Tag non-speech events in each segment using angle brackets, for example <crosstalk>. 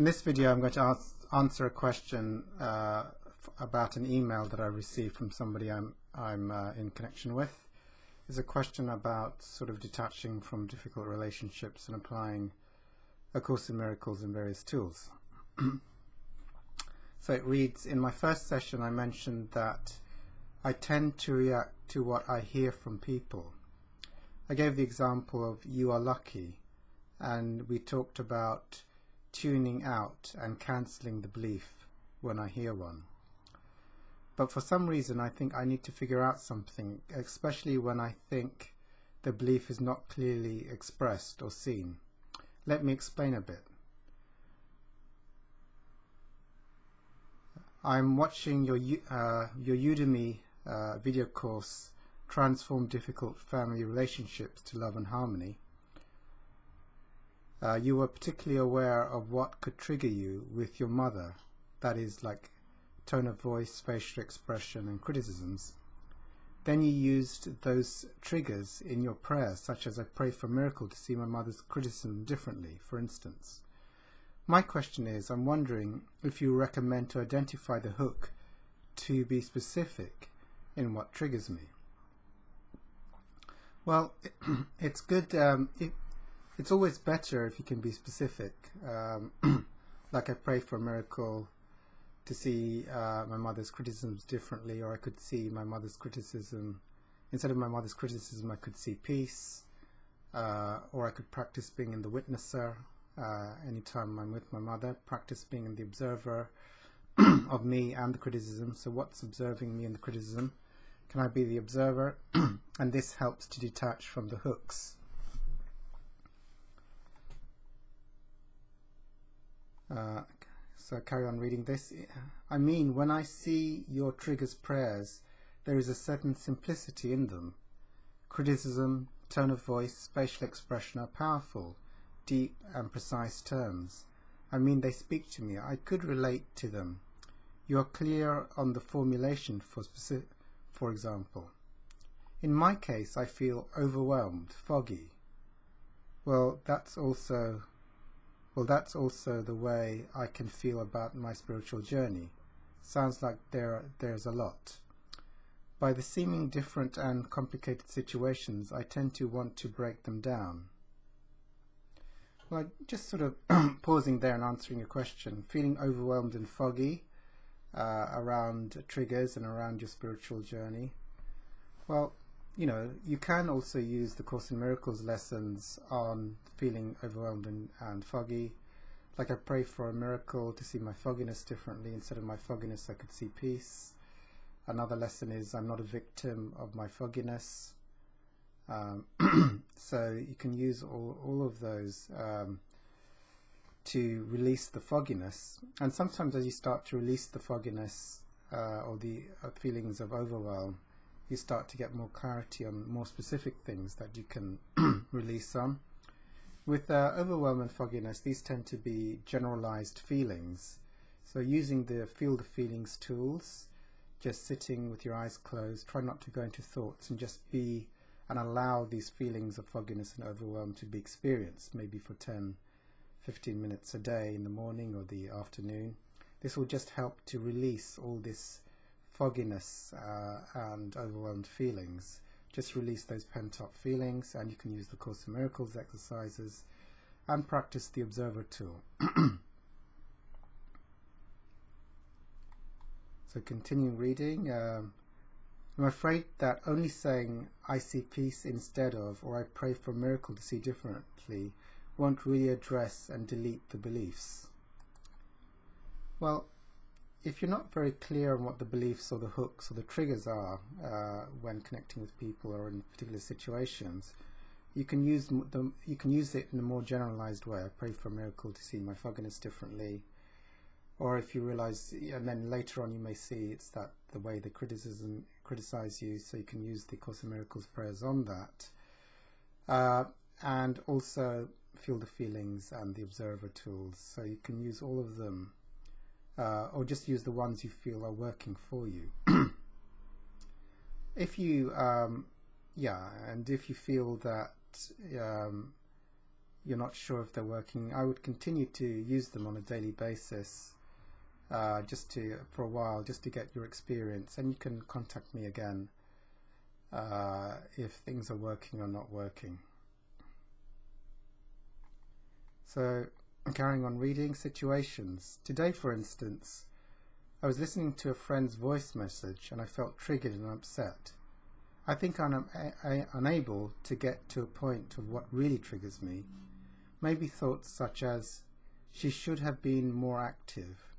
In this video I'm going to ask, answer a question uh, about an email that I received from somebody I'm, I'm uh, in connection with. It's a question about sort of detaching from difficult relationships and applying A Course in Miracles and various tools. <clears throat> so it reads, in my first session I mentioned that I tend to react to what I hear from people. I gave the example of you are lucky and we talked about tuning out and cancelling the belief when I hear one. But for some reason I think I need to figure out something, especially when I think the belief is not clearly expressed or seen. Let me explain a bit. I'm watching your, uh, your Udemy uh, video course, Transform Difficult Family Relationships to Love and Harmony. Uh, you were particularly aware of what could trigger you with your mother, that is, like tone of voice, facial expression, and criticisms. Then you used those triggers in your prayers, such as I pray for a miracle to see my mother's criticism differently, for instance. My question is, I'm wondering if you recommend to identify the hook to be specific in what triggers me. Well, <clears throat> it's good. Um, it, it's always better if you can be specific. Um, <clears throat> like I pray for a miracle to see uh, my mother's criticisms differently, or I could see my mother's criticism instead of my mother's criticism, I could see peace, uh, or I could practice being in the witnesser. Uh, anytime I'm with my mother, practice being in the observer <clears throat> of me and the criticism. So, what's observing me and the criticism? Can I be the observer? <clears throat> and this helps to detach from the hooks Uh, so carry on reading this. I mean, when I see your triggers prayers, there is a certain simplicity in them. Criticism, tone of voice, facial expression are powerful, deep and precise terms. I mean, they speak to me. I could relate to them. You are clear on the formulation for specific, for example. In my case, I feel overwhelmed, foggy. Well, that's also well, that's also the way I can feel about my spiritual journey. Sounds like there there's a lot. By the seeming different and complicated situations, I tend to want to break them down. Well, just sort of <clears throat> pausing there and answering your question, feeling overwhelmed and foggy uh, around triggers and around your spiritual journey. Well, you know, you can also use the Course in Miracles lessons on feeling overwhelmed and, and foggy. Like I pray for a miracle to see my fogginess differently. Instead of my fogginess, I could see peace. Another lesson is I'm not a victim of my fogginess. Um, <clears throat> so you can use all, all of those um, to release the fogginess. And sometimes as you start to release the fogginess uh, or the uh, feelings of overwhelm, you start to get more clarity on more specific things that you can <clears throat> release on. With uh, overwhelm and fogginess, these tend to be generalized feelings. So using the feel the Feelings tools, just sitting with your eyes closed, try not to go into thoughts and just be and allow these feelings of fogginess and overwhelm to be experienced, maybe for 10, 15 minutes a day in the morning or the afternoon. This will just help to release all this fogginess uh, and overwhelmed feelings. Just release those pent up feelings, and you can use the Course in Miracles exercises and practice the Observer tool. <clears throat> so, continuing reading. Um, I'm afraid that only saying I see peace instead of, or I pray for a miracle to see differently, won't really address and delete the beliefs. Well, if you're not very clear on what the beliefs or the hooks or the triggers are uh, when connecting with people or in particular situations, you can use them. You can use it in a more generalized way. I pray for a miracle to see my fogginess differently, or if you realize, and then later on you may see it's that the way the criticism criticize you, so you can use the Course in Miracles prayers on that, uh, and also feel the feelings and the observer tools. So you can use all of them uh, or just use the ones you feel are working for you. <clears throat> if you, um, yeah, and if you feel that um, you're not sure if they're working, I would continue to use them on a daily basis, uh, just to for a while, just to get your experience, and you can contact me again uh, if things are working or not working. So, carrying on reading situations. Today, for instance, I was listening to a friend's voice message and I felt triggered and upset. I think I'm unable to get to a point of what really triggers me. Maybe thoughts such as, she should have been more active,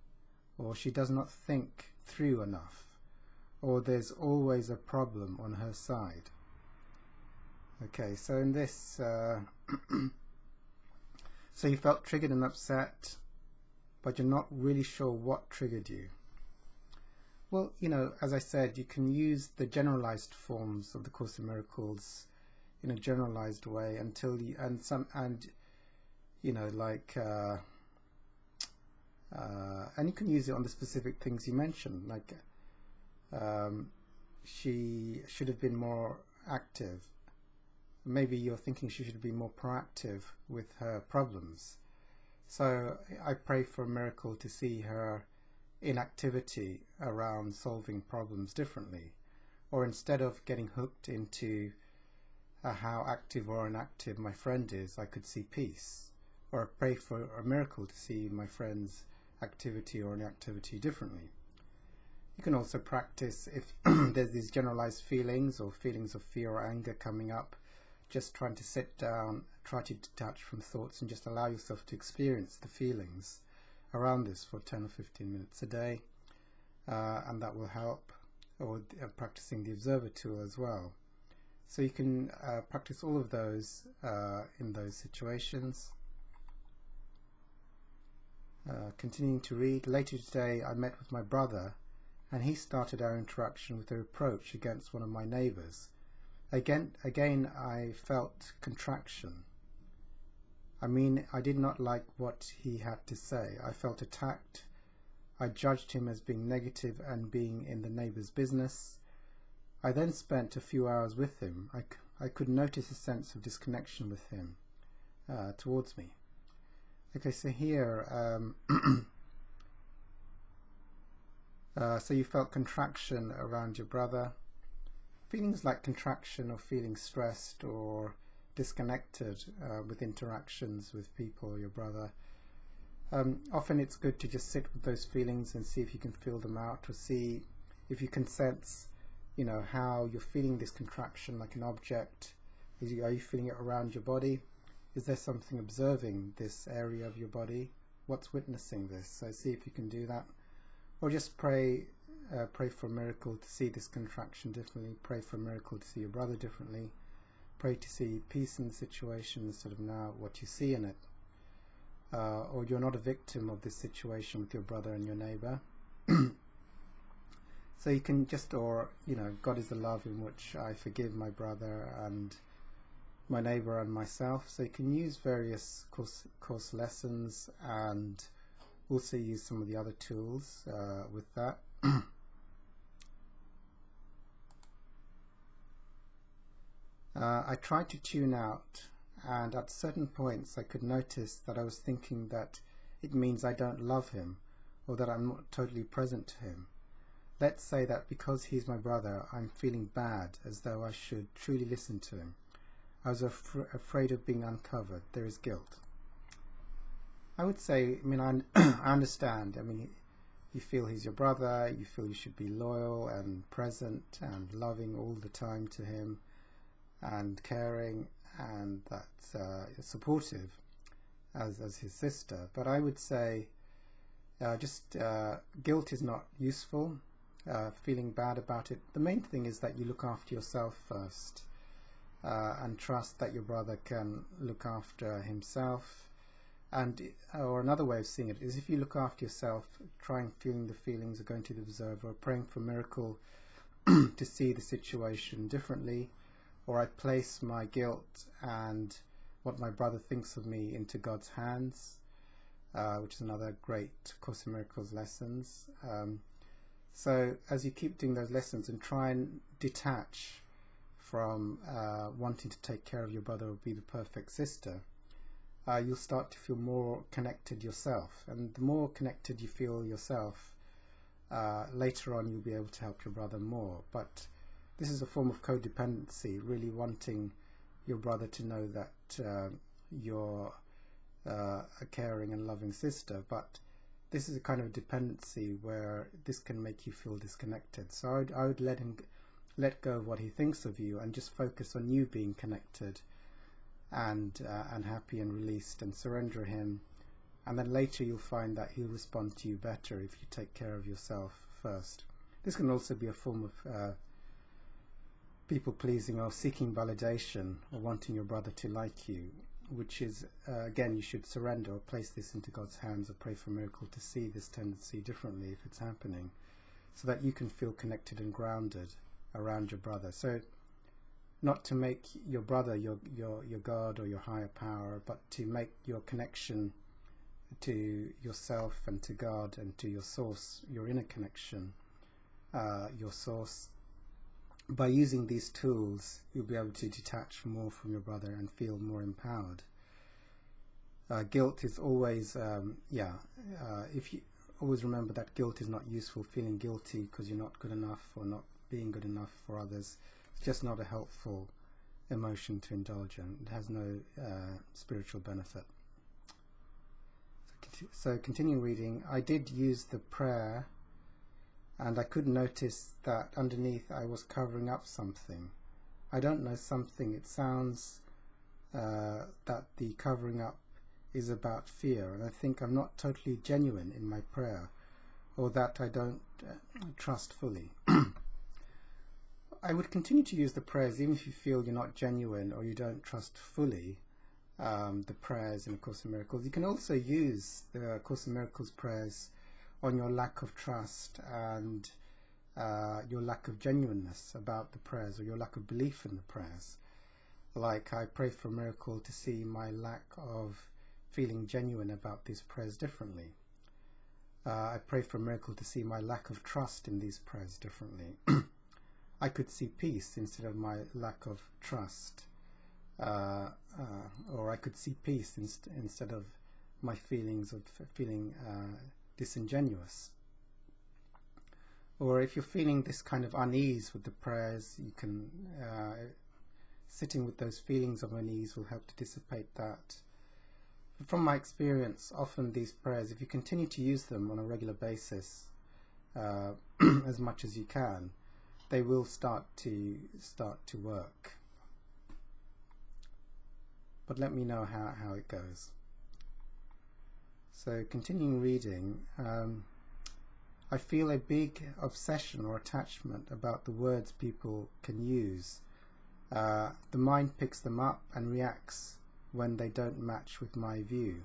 or she does not think through enough, or there's always a problem on her side. Okay, so in this, uh, <clears throat> so you felt triggered and upset, but you're not really sure what triggered you. Well, you know, as I said, you can use the generalized forms of the Course in Miracles in a generalized way until you and some and you know like uh, uh, and you can use it on the specific things you mentioned, like um, she should have been more active. Maybe you're thinking she should be more proactive with her problems. So I pray for a miracle to see her inactivity around solving problems differently. Or instead of getting hooked into uh, how active or inactive my friend is, I could see peace. Or pray for a miracle to see my friend's activity or inactivity differently. You can also practice if <clears throat> there's these generalized feelings or feelings of fear or anger coming up, just trying to sit down, try to detach from thoughts and just allow yourself to experience the feelings around this for 10 or 15 minutes a day. Uh, and that will help or uh, practicing the observer tool as well. So you can uh, practice all of those uh, in those situations. Uh, continuing to read. Later today I met with my brother and he started our interaction with a reproach against one of my neighbors again again I felt contraction I mean, I did not like what he had to say. I felt attacked. I judged him as being negative and being in the neighbour's business. I then spent a few hours with him. I, I could notice a sense of disconnection with him uh, towards me. Okay, so here, um, <clears throat> uh, so you felt contraction around your brother. Feelings like contraction or feeling stressed or disconnected uh, with interactions with people, your brother. Um, often it's good to just sit with those feelings and see if you can feel them out or see if you can sense, you know, how you're feeling this contraction like an object. You, are you feeling it around your body? Is there something observing this area of your body? What's witnessing this? So see if you can do that. Or just pray uh, pray for a miracle to see this contraction differently. Pray for a miracle to see your brother differently pray to see peace in the situation instead of now what you see in it. Uh, or you're not a victim of this situation with your brother and your neighbor. <clears throat> so you can just, or, you know, God is the love in which I forgive my brother and my neighbor and myself. So you can use various course, course lessons and also use some of the other tools uh, with that. <clears throat> Uh, I tried to tune out and at certain points I could notice that I was thinking that it means I don't love him or that I'm not totally present to him. Let's say that because he's my brother I'm feeling bad as though I should truly listen to him. I was af afraid of being uncovered. There is guilt. I would say, I mean, I, <clears throat> I understand. I mean, you feel he's your brother, you feel you should be loyal and present and loving all the time to him and caring and that's uh, supportive as, as his sister. But I would say uh, just uh, guilt is not useful, uh, feeling bad about it. The main thing is that you look after yourself first uh, and trust that your brother can look after himself. And or another way of seeing it is if you look after yourself, trying feeling the feelings of going to the observer, praying for a miracle <clears throat> to see the situation differently, or I place my guilt and what my brother thinks of me into God's hands, uh, which is another great Course in Miracles lessons. Um, so as you keep doing those lessons and try and detach from uh, wanting to take care of your brother or be the perfect sister, uh, you'll start to feel more connected yourself. And the more connected you feel yourself, uh, later on you'll be able to help your brother more. But this is a form of codependency, really wanting your brother to know that uh, you're uh, a caring and loving sister. But this is a kind of dependency where this can make you feel disconnected. So I would, I would let him let go of what he thinks of you and just focus on you being connected and uh, and happy and released and surrender him and then later you'll find that he'll respond to you better if you take care of yourself first this can also be a form of uh, people pleasing or seeking validation or wanting your brother to like you which is uh, again you should surrender or place this into God's hands or pray for a miracle to see this tendency differently if it's happening so that you can feel connected and grounded around your brother so not to make your brother your, your, your God or your higher power, but to make your connection to yourself and to God and to your source, your inner connection, uh, your source. By using these tools, you'll be able to detach more from your brother and feel more empowered. Uh, guilt is always, um, yeah, uh, if you always remember that guilt is not useful, feeling guilty because you're not good enough or not being good enough for others it's just not a helpful emotion to indulge in. It has no uh, spiritual benefit. So, so continuing reading, I did use the prayer and I could notice that underneath I was covering up something. I don't know something. It sounds uh, that the covering up is about fear, and I think I'm not totally genuine in my prayer, or that I don't uh, trust fully. <clears throat> I would continue to use the prayers even if you feel you're not genuine or you don't trust fully um, the prayers in A Course in Miracles. You can also use the Course in Miracles prayers on your lack of trust and uh, your lack of genuineness about the prayers or your lack of belief in the prayers. Like I pray for a miracle to see my lack of feeling genuine about these prayers differently. Uh, I pray for a miracle to see my lack of trust in these prayers differently. <clears throat> I could see peace instead of my lack of trust. Uh, uh, or I could see peace inst instead of my feelings of feeling uh, disingenuous. Or if you're feeling this kind of unease with the prayers, you can, uh, sitting with those feelings of unease will help to dissipate that. from my experience, often these prayers, if you continue to use them on a regular basis, uh, <clears throat> as much as you can, they will start to start to work. But let me know how, how it goes. So continuing reading, um, I feel a big obsession or attachment about the words people can use. Uh, the mind picks them up and reacts when they don't match with my view.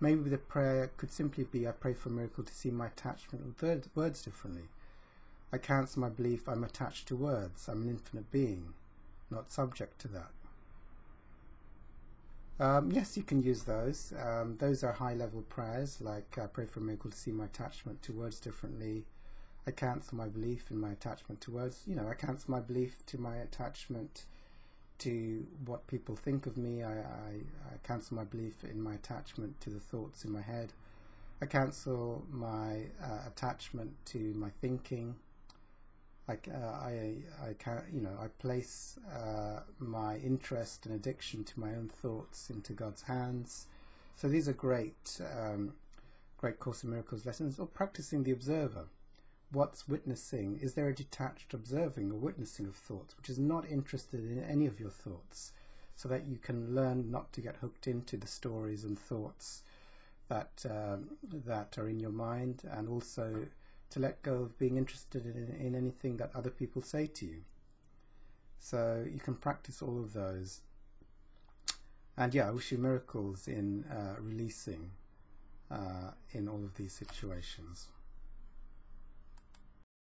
Maybe the prayer could simply be I pray for a miracle to see my attachment with words differently. I cancel my belief I'm attached to words. I'm an infinite being, not subject to that. Um, yes, you can use those. Um, those are high-level prayers, like I pray for a miracle to see my attachment to words differently. I cancel my belief in my attachment to words. You know, I cancel my belief to my attachment to what people think of me. I, I, I cancel my belief in my attachment to the thoughts in my head. I cancel my uh, attachment to my thinking. I, uh, I, I can, you know, I place uh, my interest and addiction to my own thoughts into God's hands. So these are great, um, great Course in Miracles lessons. Or practicing the observer. What's witnessing? Is there a detached observing or witnessing of thoughts, which is not interested in any of your thoughts, so that you can learn not to get hooked into the stories and thoughts that um, that are in your mind, and also to let go of being interested in, in anything that other people say to you. So you can practice all of those. And yeah, I wish you miracles in uh, releasing uh, in all of these situations.